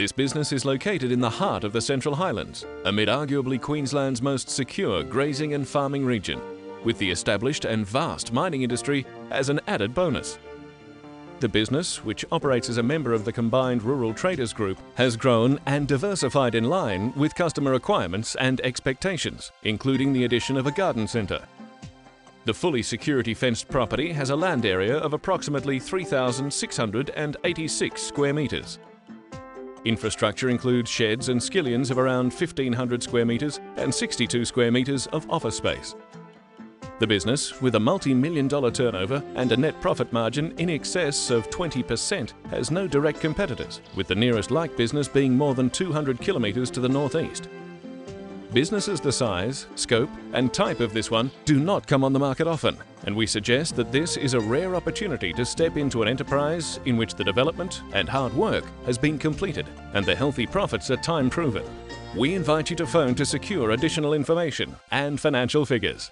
This business is located in the heart of the Central Highlands, amid arguably Queensland's most secure grazing and farming region, with the established and vast mining industry as an added bonus. The business, which operates as a member of the combined Rural Traders Group, has grown and diversified in line with customer requirements and expectations, including the addition of a garden centre. The fully security fenced property has a land area of approximately 3,686 square metres. Infrastructure includes sheds and skillions of around 1,500 square metres and 62 square metres of office space. The business, with a multi-million dollar turnover and a net profit margin in excess of 20%, has no direct competitors, with the nearest like business being more than 200 kilometres to the northeast. Businesses the size, scope and type of this one do not come on the market often, and we suggest that this is a rare opportunity to step into an enterprise in which the development and hard work has been completed and the healthy profits are time proven. We invite you to phone to secure additional information and financial figures.